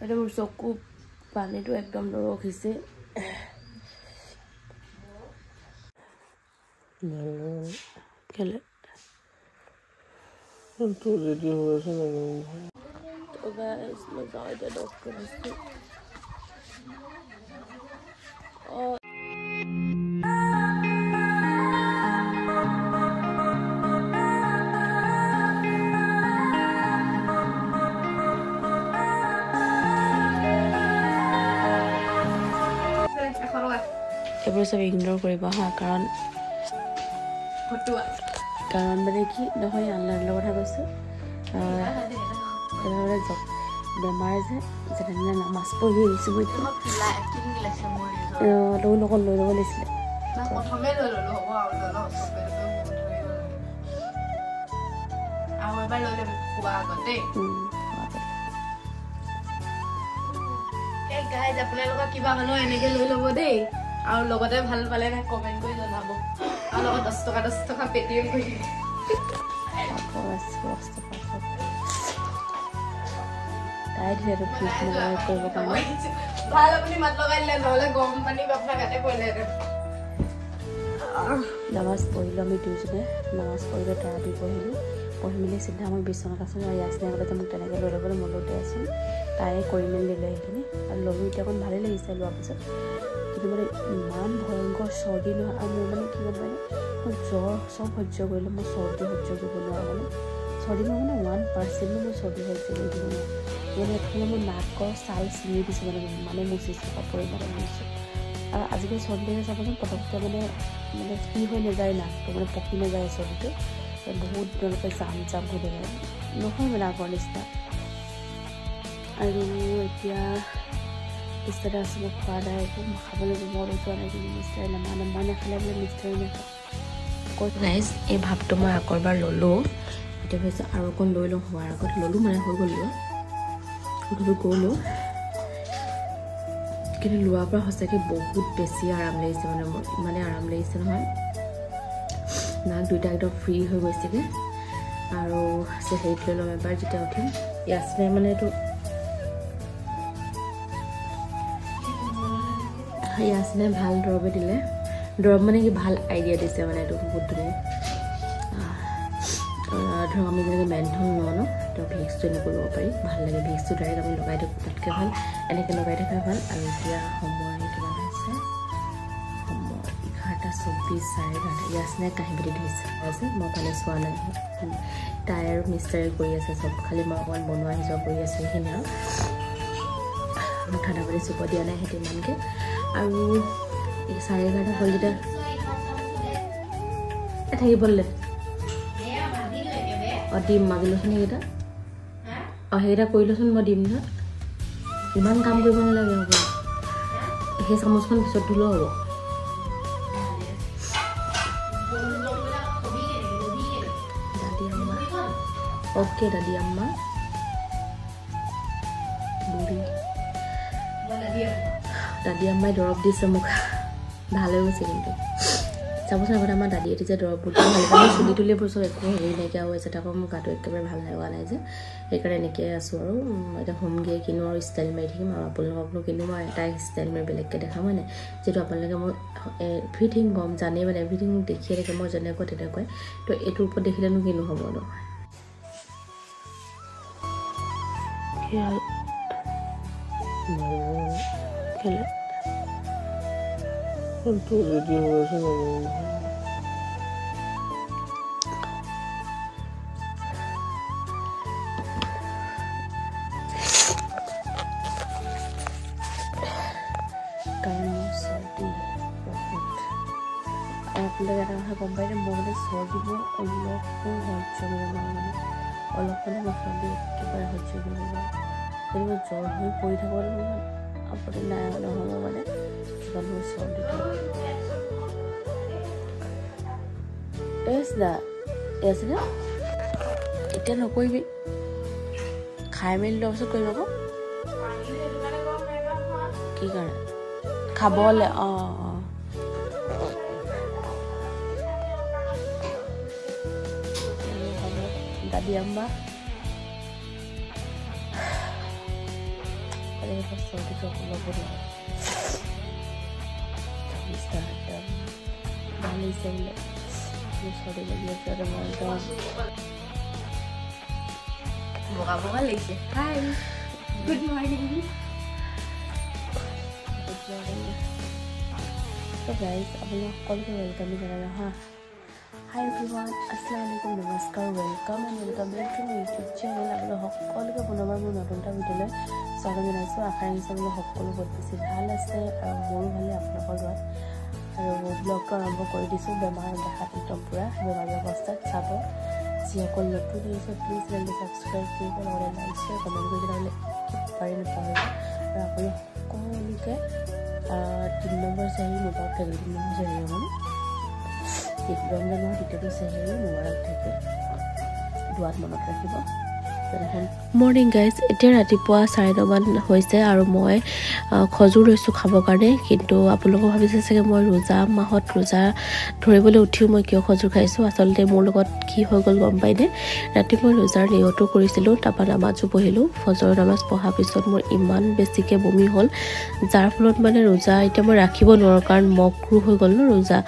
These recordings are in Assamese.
এতিয়া মোৰ চকু পানীটো একদম নৰখিছে কেলে এতিয়া ডক্টৰ এইবোৰ চব ইগন'ৰ কৰিব হা কাৰণ কাৰণ মানে কি নহয় আনলাইনৰ কথা কৈছোঁ তেনেহ'লে জ- বেমাৰ যে যেনে নামাজ পঢ়ি আহিছোঁ মই লৈ লগত লৈ ল'ব লাগিছিলে। আপোনালোকৰ কিবা হ'লেও এনেকে লৈ ল'ব দেই। আৰু লগতে ভাল পালে নাই কমেণ্ট কৰি জনাব। আৰু লগত দহ টকা দহ টকা পে'টিএম কৰি দিব আকৌ আছে বস্তু পাছত তাই ধুনীয়াটো ফিট মোবাইল কৰিবৰ কাৰণে। ভাল আপুনি মাত লগাই দিলে নহ'লে গৰম পানী আপোনাৰ গাতে পৰিলেহেঁতেন নামাজ পঢ়িলোঁ আমি দুয়োজনে নামাজ পঢ়িলোঁ তেৰাপি পঢ়িলোঁ। পঢ়ি মেলি চিধা মই বিচনাত আছোঁ আৰু ইয়াচনে আগতে মোক তেনেকৈ লৈ ল'বলৈ মই লওঁতে আছোঁ তাই কৰি মেলি দিলে সেইখিনি। আৰু ল'লোঁ এতিয়া অকণ ভালেই লাগিছে লোৱাৰ পিছত। কিন্তু মানে ইমান ভয়ংকৰ চৰ্দি নহয় আৰু মোৰ মানে কি গম পায় মই জ্বৰ চব সহ্য কৰিলোঁ মই চৰ্দি সহ্য কৰিব নোৱাৰোঁ মানে চৰ্দি মই মানে ওৱান পাৰ্চেণ্টো মই চৰ্দি সহ্য কৰিব নোৱাৰোঁ মানে এফালে মই নাকৰ ছাল ছিঙি দিছোঁ মানে মানে মুচিছোঁ কাপোৰে মানে মুচিছোঁ আৰু আজিকালি চৰ্দি লাগিলে চাবচোন পটককৈ মানে মানে কি হৈ নাযায় নাকটো মানে পকি নাযায় চৰ্দিটো বহুত তেওঁলোকে জাম জাম হৈ থাকে নহয় মানে আগৰ নিচিনা আৰু এতিয়া মই খোৱা নাই নাই কিন্তু মিষ্টাৰে নামানে মই নাখালে বোলে মিষ্টাৰে নাখায় কৈ ৰাইজ এই ভাৱটো মই আকৰবাৰ ল'লোঁ এতিয়া ভাবিছোঁ আৰু অকণ লৈ লওঁ হোৱাৰ আগত ল'লোঁ মানে হৈ গ'ল ল'লোঁ গ'লোঁ কিন্তু লোৱাৰ পৰা সঁচাকৈ বহুত বেছি আৰাম লাগিছে মানে মোৰ ইমানেই আৰাম লাগিছে নহয় নাক দুইটা একদম ফ্ৰী হৈ গৈছেগৈ আৰু হেৰিত লৈ ল'ম এবাৰ যেতিয়া উঠিম ইয়াচনে মানে এইটো ইয়াচনে ভাল দৰৱে দিলে। দৰৱ মানে কি ভাল আইডিয়া দিছে মানে এইটো বহুত ধুনীয়া ধৰক আমি যেনেকৈ মেণ্থন লওঁ ন তো ভিক্সটো এনেকৈ ল'ব পাৰি ভাল লাগে ভিক্সটো ডাইৰেক্ট আমি লগাই দিওঁ তাতকৈ ভাল এনেকৈ লগাই থকাই ভাল। আৰু এতিয়া সময় কিমান হৈছে? সময় এঘাৰটা চৌব্বিছ চাৰে এঘাৰটা। ইয়াচনে কাঁহী বাতি ধুইছে আছে মই মানে চোৱা নাই। তাই আৰু মিষ্টাৰে কৰি আছে চব খালি মই অকণমান বনোৱা সিজোৱা কৰি আছোঁ সেইখিনি আৰু ঠাণ্ডা পানী চুপ দিয়া নাই সেইটো ইমানকৈ। আৰু চাৰে এঘাৰটা যেতিয়া এ থাকিবলৈ অঁ দিম মাগি লৈছোন সেইকেইটা। অঁ সেইকেইটা কৰি লৈচোন মই দিম নহয়। ইমান কাম কৰিব নালাগে হ'ব সেই চামুচখন পিছত ধুলেও হ'ব। অ'কে দাদি আম্মা। দাদি আম্মাই দৰৱ দিছে মোক। ভাল হৈ গৈছে কিন্তু। চাবচোন আগতে আমাৰ দাদীয়ে যে দৰৱবোৰ দিয়ে ভাল পায় চুলি তুলিবোৰ চব একো হেৰি নাইকিয়া হৈ আছে তাৰপৰা মোৰ গাটো একেবাৰে ভাল লগা নাই যে। সেইকাৰণে এনেকৈ আছোঁ আৰু এতিয়া হোম গিয়ে কিনো আৰু ষ্টাইল মাৰি থাকিম আৰু আপোনালোককনো কিনো মই এটাই ষ্টাইল মাৰি বেলেগকৈ দেখাম হয় নাই? যিহেতু আপোনালোকে মই এভৰিথিং গম জানেই মানে এভৰিথিং মোক দেখিয়ে থাকে মই যেনেকৈ তেনেকুৱাই তো এইটোৰ ওপৰত দেখিলেনো কিনো হ'ব ন? কেলে কাৰণ মোৰ চৰ্দি বহুত আৰু আপোনালোকে এটা কথা গম পায়নে মই মানে চৰ্দিবোৰ অলপো সহ্য কৰিব নোৱাৰোঁ মানে অলপ মানে মই চৰ্দি একেবাৰে সহ্য কৰিব নোৱাৰোঁ যদি মই আপুনি নাই নহ'ব মানে দা এছ দা এতিয়া নকৰিবি খাই মেলি লোৱাৰ পাছত কৰিম আকৌ কি কাৰণে খাবলৈ অঁ অঁ দাদি আম্মা এনেকৈ চৰ্দিটো ল'ব দিব একদম ভাল হৈছে বোলে মোৰ চৰ্দি লাগি আছে আৰু মই একদম বগা বগা লাগিছে hi good morning to guys আপোনালোক সকলোকে ৱেলকাম জনালোঁ হা হাই এভৰিৱান আসসালামু আলাইকুম নমস্কাৰ welcome and welcome back to মোৰ ইউটিউব চেনেল আপোনালোক সকলোকে পুনৰবাৰ মোৰ নতুন এটা ভিডিঅ'লৈ স্বাগতম জনাইছোঁ আশা ৰাখিছোঁ আপোনালোক সকলো বহুত বেছি ভাল আছে আৰু মোৰো ভালে আপোনালোকৰ লগত আৰু ব্লগটো আৰম্ভ কৰি দিছোঁ বেমাৰ দেখাত একদম পূৰা বেমাৰী অৱস্থাত চাব যিসকল নতুন আহিছে প্লিজ চেনেলটো ছাবস্ক্ৰাইব কৰিব লগতে লাইক শ্বেয়াৰ কমেণ্ট কৰি দিলে পাৰি নাপাহৰিব আৰু আপোনালোক সকলোকে তিনি নম্বৰ চেহেৰি মোবাইলত থাকিল তিনি নম্বৰ চেহেৰি মানে ৰমজানৰ দ্বিতীয়টো চেহেৰি মোবাইলত থাকিল দুৱাত মনত ৰাখিব মৰ্ণিং গাইজ এতিয়া ৰাতিপুৱা চাৰে নমান হৈছে আৰু মই খজুৰ লৈছোঁ খাবৰ কাৰণে কিন্তু আপোনালোকে ভাবিছে চাগে মই ৰোজা মাহত ৰোজা ধৰিবলৈ উঠিও মই কিয় খজুৰ খাইছোঁ? আচলতে মোৰ লগত কি হৈ গ'ল গম পাইনে? ৰাতি মই ৰোজাৰ নিয়তো কৰিছিলোঁ তাৰপৰা নামাজো পঢ়িলোঁ ফজৰৰ নামাজ পঢ়াৰ পিছত মোৰ ইমান বেছিকৈ বমি হ'ল যাৰ ফলত মানে ৰোজা এতিয়া মই ৰাখিব নোৱাৰোঁ কাৰণ মকৰু হৈ গ'ল ন ৰোজা।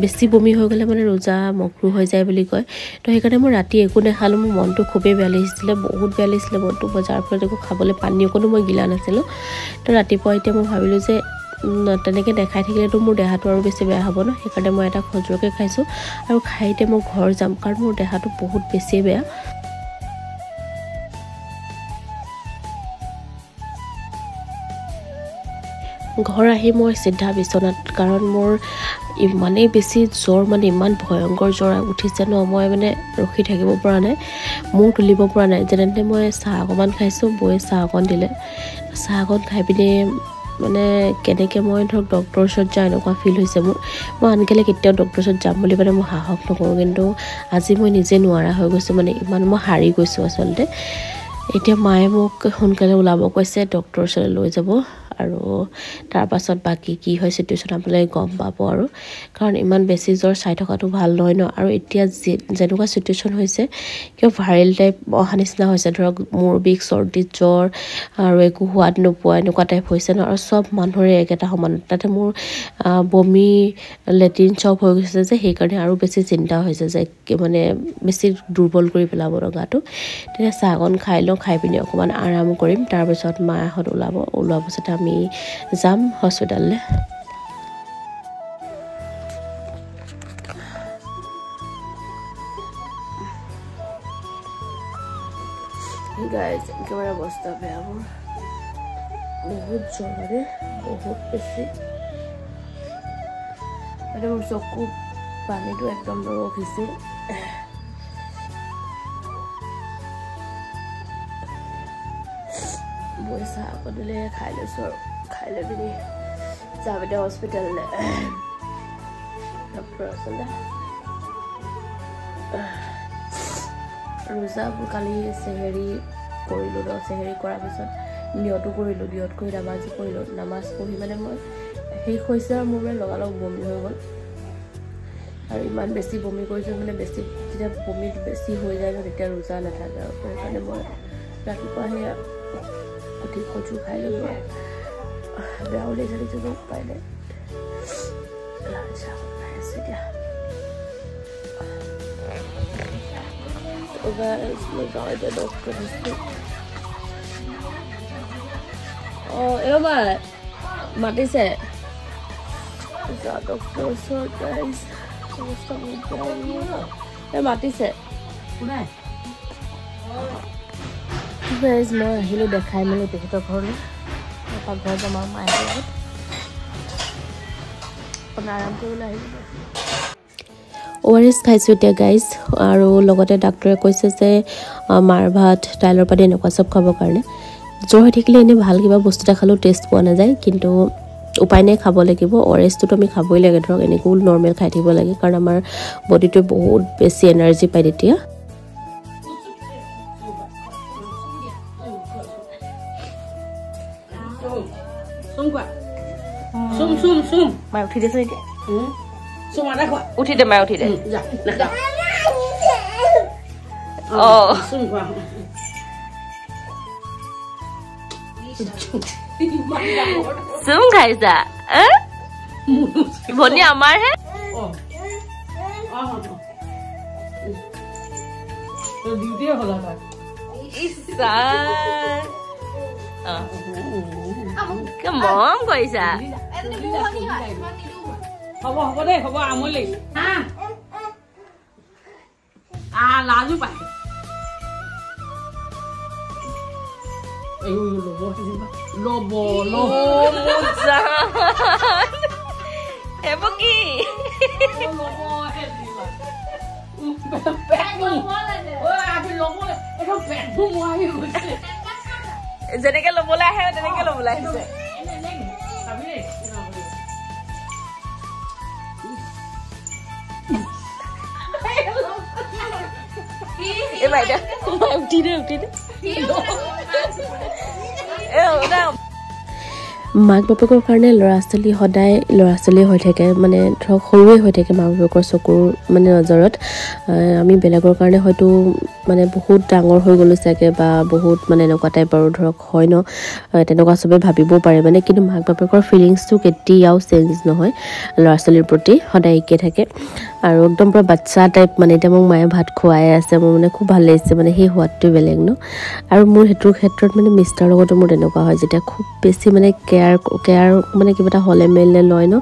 বেছি বমি হৈ গ'লে মানে ৰোজা মকৰু হৈ যায় বুলি কয়। তো সেইকাৰণে মই ৰাতি একো নেখালোঁ মোৰ মনটো খুবেই বেয়া লাগিছিলে বহুত বেয়া লাগিছিলে মনটো। মই যাৰ ফলত একো খাবলৈ পানী অকণো মই গিলা নাছিলোঁ। তো ৰাতিপুৱা এতিয়া মই ভাবিলোঁ যে তেনেকৈ দেখাই থাকিলেতো মোৰ দেহাটো আৰু বেছি বেয়া হ'ব ন সেইকাৰণে মই এটা খজুৰকৈ খাইছোঁ আৰু খাই এতিয়া মই ঘৰ যাম কাৰণ মোৰ দেহাটো বহুত বেছিয়ে বেয়া। ঘৰ আহি মই চিধা বিচনাত কাৰণ মোৰ ইমানেই বেছি জ্বৰ মানে ইমান ভয়ংকৰ জ্বৰ উঠিছে ন মই মানে ৰখি থাকিব পৰা নাই মূৰ তুলিব পৰা নাই যেনে তেনে মই চাহ অকণমান খাইছোঁ বৌয়ে চাহ অকণ দিলে। চাহ অকণ খাই পিনি মানে কেনেকৈ মই ধৰক ডক্টৰৰ ওচৰত যাওঁ এনেকুৱা ফিল হৈছে মোৰ। মই আনকালে কেতিয়াও ডক্টৰৰ ওচৰত যাম বুলি মানে মই সাহস নকৰোঁ কিন্তু আজি মই নিজে নোৱাৰা হৈ গৈছোঁ মানে ইমান মই হাৰি গৈছোঁ আচলতে। এতিয়া মায়ে মোক সোনকালে ওলাব কৈছে ডক্টৰৰ ওচৰলৈ লৈ যাব। আৰু তাৰপাছত বাকী কি হয় চিটুৱেশ্যন আপোনালোকে গম পাব আৰু। কাৰণ ইমান বেছি জ্বৰ চাই থকাটো ভাল নহয় ন। আৰু এতিয়া যি যেনেকুৱা চিটুৱেশ্যন হৈছে কিয় ভাইৰেল টাইপ অহা নিচিনা হৈছে। ধৰক মূৰ বিষ চৰ্দি জ্বৰ আৰু একো সোৱাদ নোপোৱা এনেকুৱা টাইপ হৈছে ন। আৰু চব মানুহৰে একেটা সমান। তাতে মোৰ বমি লেট্ৰিন চব হৈ গৈছে যে সেইকাৰণে আৰু বেছি চিন্তা হৈছে যে মানে বেছি দুৰ্বল কৰি পেলাব লগাটো। তেতিয়া চাহকণ খাই লওঁ খাই পিনি অকণমান আৰাম কৰিম। তাৰপিছত মাহঁত ওলাব ওলোৱাৰ পাছতে আমি আমি যাম হস্পিটেললৈ গাইজ একেবাৰে অৱস্থা বেয়া মোৰ। বহুত জ্বৰে বহুত বেছি। মোৰ চকু পানীটো একদম ৰখিছিল পইচা আকৌ খাই লৈছোঁ আৰু খাই লৈ পিনি যাম এতিয়া হস্পিটেললৈ ডক্টৰ আচলতে ৰোজাবোৰ কালি চেহেৰি কৰিলোঁ ন চেহেৰি কৰাৰ পিছত নিয়তো কৰিলোঁ নিয়ত কৰি নামাজো কৰিলোঁ নামাজ পঢ়ি মানে মই শেষ হৈছে আৰু মোৰ মানে লগালগ বমি হৈ গ'ল। আৰু ইমান বেছি বমি কৰিছোঁ মানে বেছি যেতিয়া বমি বেছি হৈ যায় তেতিয়া ৰোজা নাথাকে আৰু। সেইকাৰণে মই ৰাতিপুৱা সেয়া উঠি কচু খাই ল'লোঁ বেয়া ওলাইছে দেখিছোঁ উপায় নাই লাল চাহ খাই আছোঁ এতিয়া মই যাওঁ এতিয়া ডক্টৰ দিছোঁ অঁ এই মাই মাতিছে ডক্টৰ ওচৰত অৱস্থা বহুত বেয়া এই মাতিছে কোনে গাইজ মই আহিলোঁ দেখাই মেলি তেখেতৰ ঘৰলৈ। পাকঘৰত যাম আৰু মায়ে লগত। অকণ আৰাম কৰিবলৈ আহিলোঁ। অ' আৰ এছ খাইছোঁ এতিয়া গাইজ আৰু লগতে ডাক্তৰে কৈছে যে মাৰ ভাত দাইলৰ পানী এনেকুৱা চব খাবৰ কাৰণে। জ্বৰ হৈ থাকিলে এনেই ভাল কিবা বস্তু এটা খালেও টেষ্ট পোৱা নাযায় কিন্তু উপায় নাই খাব লাগিব। অ' আৰ এছটোতো আমি খাবই লাগে ধৰক এনেকৈও নৰ্মেল খাই থাকিব লাগে কাৰণ আমাৰ বডিটোৱে বহুত বেছি এনাৰ্জি পায় তেতিয়া। মায়ে উঠি দিছে এতিয়া উঠি দে মায়ে উঠি দে চুম খাইছা ভনী আমাৰহে মৰম কৰিছা হ'ব হ'ব দেই হ'ব আমনি লাগিছে আহ লাজো পায় ল'ব ল'ব এইবোৰ কি যেনেকে ল'বলৈ আহে তেনেকে ল'বলৈ আহিছে। এই বাইদেউ উঠি দে উঠি দে। মাক বাপেকৰ কাৰণে ল'ৰা ছোৱালী সদায় ল'ৰা ছোৱালীয়ে হৈ থাকে মানে ধৰক সৰুৱে হৈ থাকে মাক বাপেকৰ চকুৰ মানে নজৰত। আমি বেলেগৰ কাৰণে হয়তো মানে বহুত ডাঙৰ হৈ গ'লোঁ চাগে বা বহুত মানে এনেকুৱা টাইপ আৰু ধৰক হয় ন? তেনেকুৱা চবে ভাবিবও পাৰে মানে কিন্তু মাক বাপেকৰ ফিলিংছটো কেতিয়াও চেঞ্জ নহয় ল'ৰা ছোৱালীৰ প্ৰতি সদায় একে থাকে। আৰু একদম পূৰা বাচ্ছা টাইপ মানে এতিয়া মোক মায়ে ভাত খুৱাই আছে মোৰ মানে খুব ভাল লাগিছে মানে সেই সোৱাদটোৱে বেলেগ ন? আৰু মোৰ সেইটোৰ ক্ষেত্ৰত মানে মিষ্টাৰ লগতো মোৰ তেনেকুৱা হয় যেতিয়া খুব বেছি মানে কেয়াৰ কেয়াৰ মানে কিবা এটা হ'লে মেলিলে লয় ন?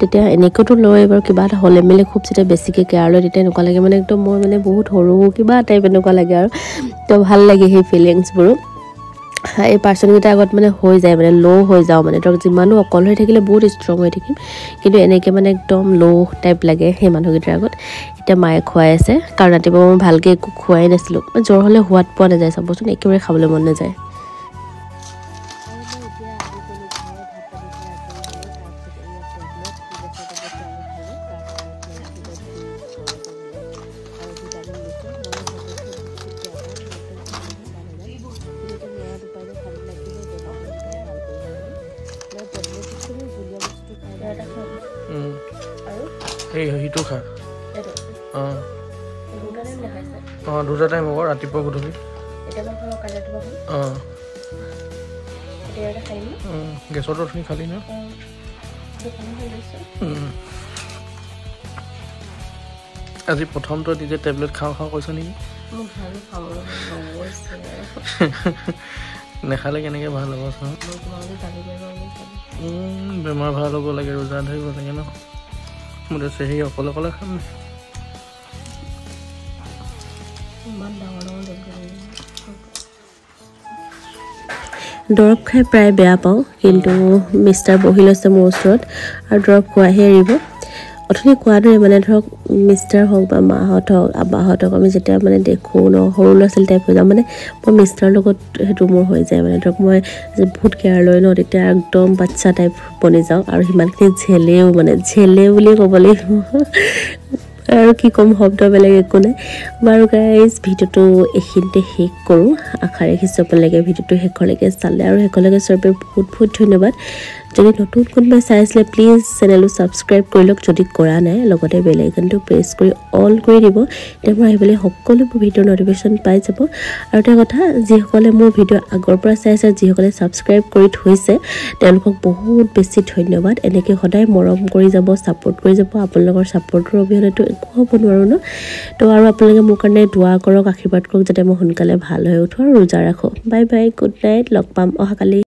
তেতিয়া এনেকৈতো লয় বাৰু কিবা এটা হ'লে মেলিলে খুব যেতিয়া বেছিকৈ কেয়াৰ লয় তেতিয়া এনেকুৱা লাগে মানে একদম মই মানে বহুত সৰু কিবা টাইপ এনেকুৱা লাগে আৰু। তো ভাল লাগে সেই ফিলিংছবোৰো এই পাৰ্চনকেইটাৰ আগত মানে হৈ যায় মানে ল' হৈ যাওঁ মানে। ধৰক যিমানো অকল হৈ থাকিলে বহুত ষ্ট্ৰং হৈ থাকিম। কিন্তু এনেকৈ মানে একদম ল' টাইপ লাগে সেই মানুহকেইটাৰ আগত। এতিয়া মায়ে খুৱাই আছে। কাৰণ ৰাতিপুৱা মই ভালকৈ একো খোৱাই নাছিলোঁ। জ্বৰ হ'লে সোৱাদ পোৱা নাযায় চাবচোন একেবাৰে খাবলৈ মন নাযায়। এই সিটো খা অঁ। অঁ দুটা টাইম হ'ব ৰাতিপুৱা গধূলি। অঁ। গেছৰটো অথনি খালি ন। আজি প্ৰথমটো নিজে টেবলেট খাওঁ খাওঁ কৈছ নেকি? নেখালে কেনেকৈ ভাল হ'ব চাওঁ বেমাৰ ভাল হ'ব লাগে ৰোজা ধৰিব লাগে ন? মোৰ চেহি অকলে অকলে খাম দৰৱ খাই প্ৰায় বেয়া পাওঁ কিন্তু মিষ্টাৰ বহি লৈছে মোৰ ওচৰত আৰু দৰৱ খোৱাহে এৰিব। অথনি কোৱা দৰে মানে ধৰক মিষ্টাৰ হওক বা মাহঁত হওক আবাহঁত হওক আমি যেতিয়া মানে দেখোঁ ন সৰু ল'ৰা ছোৱালী টাইপ হৈ যাওঁ মানে মই মিষ্টাৰৰ লগত সেইটো মোৰ হৈ যায় মানে ধৰক মই বহুত কেয়াৰ লৈ ন তেতিয়া একদম বাচ্ছা টাইপ বনি যাওঁ আৰু সিমানখিনি ঝেলেও মানে ঝেলে বুলিয়ে ক'ব লাগিব। আৰু কি ক'ম শব্দ বেলেগ একো নাই। বাৰু গাইজ ভিডিঅ'টো এইখিনিতে শেষ কৰোঁ। আশা ৰাখিছোঁ আপোনালোকে ভিডিঅ'টো শেষলৈকে চালে আৰু শেষলৈকে বাবে বহুত বহুত ধন্যবাদ। যদি নতুন কোনোবাই চাই আছিলে প্লিজ চেনেলটো ছাবস্ক্ৰাইব কৰি লওক। যদি কৰা নাই লগতে বেল আইকনটো প্ৰেছ কৰি অল কৰি দিব। তেতিয়া মই আহিবলৈ সকলোবোৰ ভিডিঅ'ৰ নটিফিকেশ্যন পাই যাব। আৰু এটা কথা যিসকলে মোৰ ভিডিঅ' আগৰ পৰা চাই আছে যিসকলে ছাবস্ক্ৰাইব কৰি থৈছে তেওঁলোকক বহুত বেছি ধন্যবাদ। এনেকৈ সদায় মৰম কৰি যাব ছাপোৰ্ট কৰি যাব। আপোনালোকৰ ছাপোৰ্টৰ অবিহনেতো একো হ'ব নোৱাৰোঁ ন? তো আৰু আপোনালোকে মোৰ কাৰণে দোৱা কৰক আশীৰ্বাদ কৰক যাতে মই সোনকালে ভাল হৈ উঠোঁ আৰু ৰোজা ৰাখোঁ। বাই বাই গুড নাইট লগ পাম অহাকালি।